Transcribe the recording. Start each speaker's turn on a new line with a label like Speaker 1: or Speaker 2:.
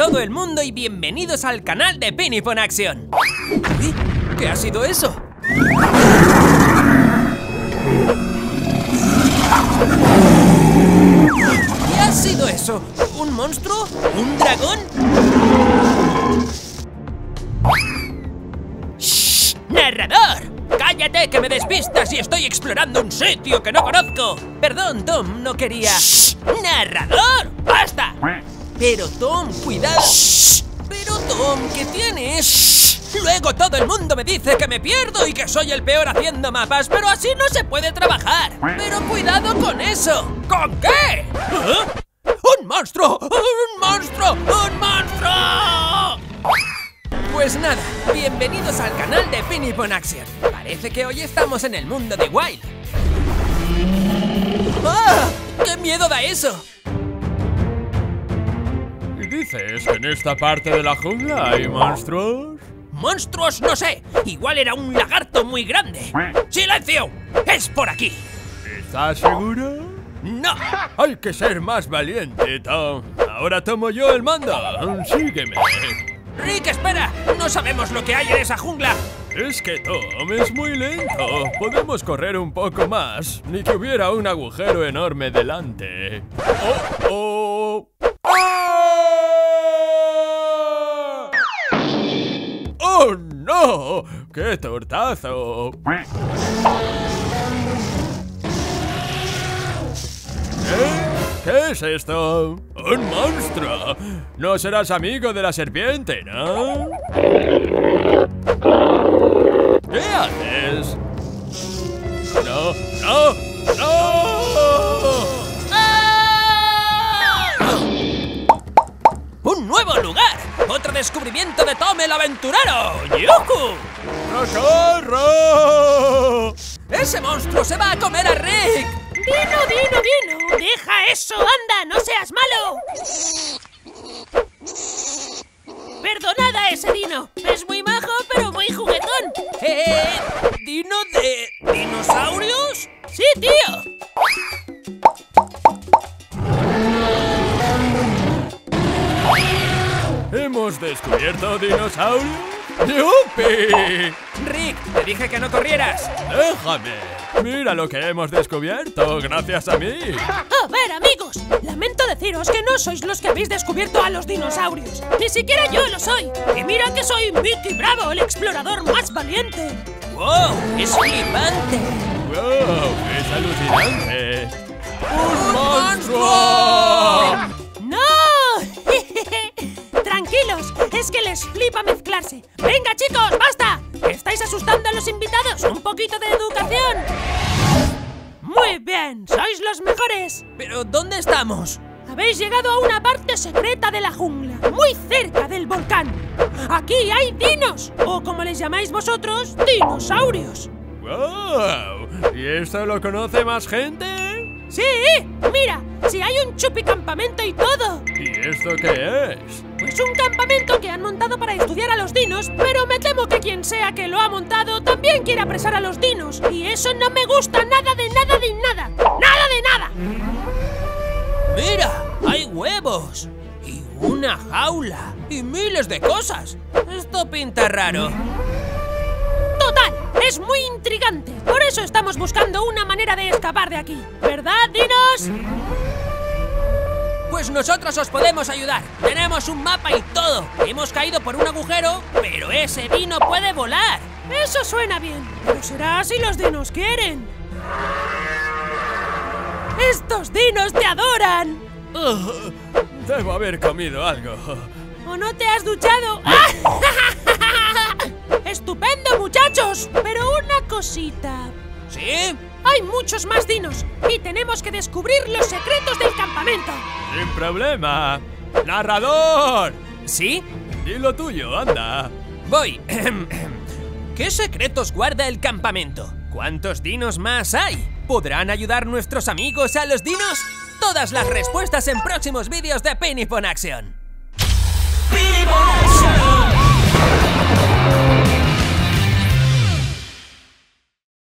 Speaker 1: todo el mundo y bienvenidos al canal de Pinipon Action. ¿Qué ha sido eso? ¿Qué ha sido eso? ¿Un monstruo? ¿Un dragón? ¡Shh! ¡Narrador! ¡Cállate que me despistas y estoy explorando un sitio que no conozco! Perdón, Tom, no quería... ¡Shh! ¡Narrador! ¡Basta! Pero Tom, cuidado. Shh. Pero Tom, ¿qué tienes? Shh. Luego todo el mundo me dice que me pierdo y que soy el peor haciendo mapas, pero así no se puede trabajar. Pero cuidado con eso. ¿Con qué? ¿Eh? ¡Un monstruo! ¡Un monstruo! ¡Un monstruo! Pues nada, bienvenidos al canal de Pinipon Action. Parece que hoy estamos en el mundo de Wild. ¡Ah! ¡Qué miedo da eso!
Speaker 2: ¿Dices que en esta parte de la jungla hay monstruos?
Speaker 1: ¡Monstruos no sé! Igual era un lagarto muy grande. ¡Silencio! ¡Es por aquí!
Speaker 2: ¿Estás seguro?
Speaker 1: ¡No!
Speaker 2: Hay que ser más valiente, Tom. Ahora tomo yo el mando. Sígueme.
Speaker 1: ¡Rick, espera! ¡No sabemos lo que hay en esa jungla!
Speaker 2: Es que Tom es muy lento. Podemos correr un poco más. Ni que hubiera un agujero enorme delante. ¡Oh, oh! ¡Oh, no! ¡Qué tortazo! ¿Eh? ¿Qué es esto? ¡Un monstruo! No serás amigo de la serpiente, ¿no? ¿Qué haces? ¡No! ¡No! ¡No!
Speaker 1: ¡Otro descubrimiento de Tom el aventurero! ¡Yuhu!
Speaker 2: ¡Socorro!
Speaker 1: ¡Ese monstruo se va a comer a Rick!
Speaker 3: ¡Dino, Dino, Dino! ¡Deja eso! ¡Anda! ¡No seas malo! Perdonad a ese Dino. Es muy majo, pero muy juguetón.
Speaker 1: ¿Eh? ¿Dino de dinosaurios?
Speaker 3: ¡Sí, tío!
Speaker 2: ¿Hemos descubierto dinosaurios? ¡Yupi!
Speaker 1: Rick, te dije que no corrieras.
Speaker 2: ¡Déjame! Mira lo que hemos descubierto, gracias a mí.
Speaker 3: A ver, amigos, lamento deciros que no sois los que habéis descubierto a los dinosaurios. Ni siquiera yo lo soy. Y mira que soy Mickey Bravo, el explorador más valiente.
Speaker 1: ¡Wow! ¡Es flipante!
Speaker 2: ¡Wow! ¡Es alucinante! ¡Un
Speaker 1: monstruo!
Speaker 3: ¡No! Es que les flipa mezclarse. ¡Venga, chicos, basta! ¿Estáis asustando a los invitados? ¡Un poquito de educación! Muy bien, sois los mejores.
Speaker 1: ¿Pero dónde estamos?
Speaker 3: Habéis llegado a una parte secreta de la jungla, muy cerca del volcán. Aquí hay dinos, o como les llamáis vosotros, dinosaurios.
Speaker 2: ¡Wow! ¿Y esto lo conoce más gente?
Speaker 3: Sí, mira, si hay un chupicampamento y todo.
Speaker 2: ¿Y esto qué es?
Speaker 3: Pues un campamento que han montado para estudiar a los dinos, pero me temo que quien sea que lo ha montado también quiere apresar a los dinos. Y eso no me gusta nada de nada de nada. ¡Nada de nada!
Speaker 1: ¡Mira! ¡Hay huevos! Y una jaula. Y miles de cosas. Esto pinta raro.
Speaker 3: Total, es muy intrigante. Por eso estamos buscando una manera de escapar de aquí. ¿Verdad, dinos?
Speaker 1: Pues nosotros os podemos ayudar. Tenemos un mapa y todo. Hemos caído por un agujero, pero ese dino puede volar.
Speaker 3: Eso suena bien, pero será si los dinos quieren. ¡Estos dinos te adoran!
Speaker 2: Oh, debo haber comido algo.
Speaker 3: ¿O no te has duchado? ¡Estupendo, muchachos! Pero una cosita.
Speaker 1: ¿Sí?
Speaker 3: Hay muchos más dinos y tenemos que descubrir los secretos del campamento.
Speaker 2: Sin problema. ¡Narrador!
Speaker 1: ¿Sí?
Speaker 2: Di lo tuyo, anda.
Speaker 1: Voy. ¿Qué secretos guarda el campamento? ¿Cuántos dinos más hay? ¿Podrán ayudar nuestros amigos a los dinos? Todas las respuestas en próximos vídeos de Pinipon Action. ¡Pinipon